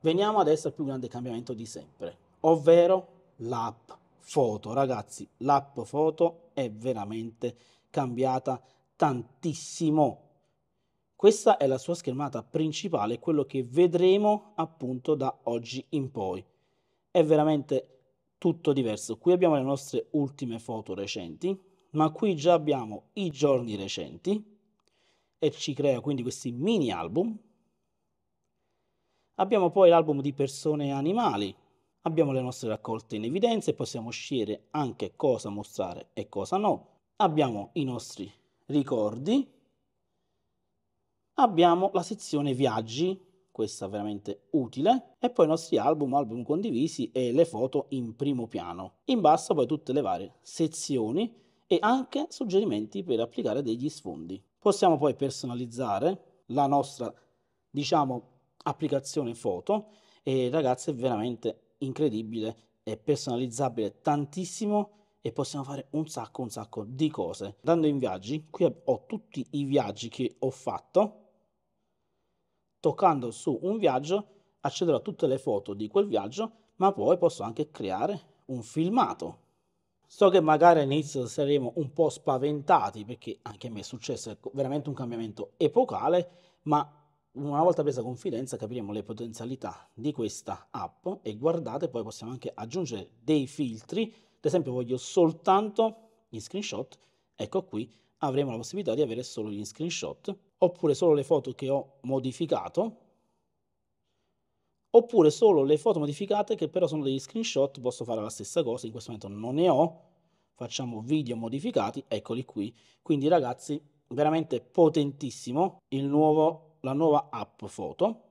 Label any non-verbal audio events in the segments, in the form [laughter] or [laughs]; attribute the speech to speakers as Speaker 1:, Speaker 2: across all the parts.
Speaker 1: veniamo adesso al più grande cambiamento di sempre, ovvero l'app foto. Ragazzi, l'app foto è veramente cambiata tantissimo. Questa è la sua schermata principale, quello che vedremo appunto da oggi in poi. È veramente tutto diverso. Qui abbiamo le nostre ultime foto recenti, ma qui già abbiamo i giorni recenti e ci crea quindi questi mini album. Abbiamo poi l'album di persone e animali, abbiamo le nostre raccolte in evidenza e possiamo scegliere anche cosa mostrare e cosa no. Abbiamo i nostri ricordi, abbiamo la sezione viaggi, questa veramente utile, e poi i nostri album, album condivisi e le foto in primo piano. In basso poi tutte le varie sezioni e anche suggerimenti per applicare degli sfondi. Possiamo poi personalizzare la nostra, diciamo, applicazione foto e ragazzi è veramente incredibile, è personalizzabile tantissimo e possiamo fare un sacco un sacco di cose. Andando in viaggi, qui ho tutti i viaggi che ho fatto. Toccando su un viaggio accederò a tutte le foto di quel viaggio, ma poi posso anche creare un filmato So che magari all'inizio saremo un po' spaventati perché anche a me è successo ecco, veramente un cambiamento epocale, ma una volta presa confidenza capiremo le potenzialità di questa app e guardate poi possiamo anche aggiungere dei filtri, ad esempio voglio soltanto gli screenshot, ecco qui avremo la possibilità di avere solo gli screenshot oppure solo le foto che ho modificato oppure solo le foto modificate che però sono degli screenshot, posso fare la stessa cosa, in questo momento non ne ho, facciamo video modificati, eccoli qui. Quindi ragazzi, veramente potentissimo il nuovo, la nuova app foto.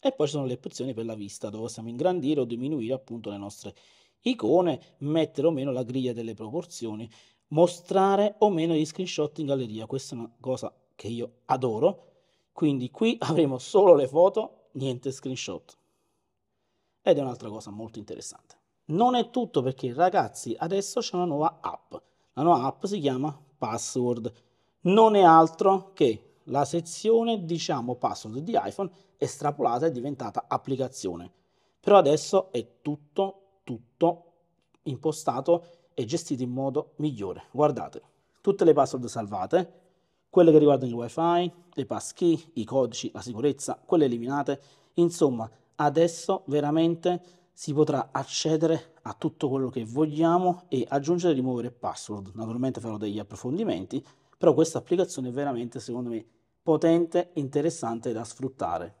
Speaker 1: E poi ci sono le opzioni per la vista, dove possiamo ingrandire o diminuire appunto le nostre icone, mettere o meno la griglia delle proporzioni, mostrare o meno gli screenshot in galleria. Questa è una cosa che io adoro. Quindi qui [laughs] avremo solo le foto, niente screenshot ed è un'altra cosa molto interessante. Non è tutto perché ragazzi adesso c'è una nuova app. La nuova app si chiama Password. Non è altro che la sezione diciamo password di iPhone estrapolata è diventata applicazione. Però adesso è tutto, tutto impostato e gestito in modo migliore. Guardate, tutte le password salvate, quelle che riguardano il wifi, le passkey, i codici, la sicurezza, quelle eliminate, insomma adesso veramente si potrà accedere a tutto quello che vogliamo e aggiungere e rimuovere password. Naturalmente farò degli approfondimenti, però questa applicazione è veramente secondo me potente, interessante da sfruttare.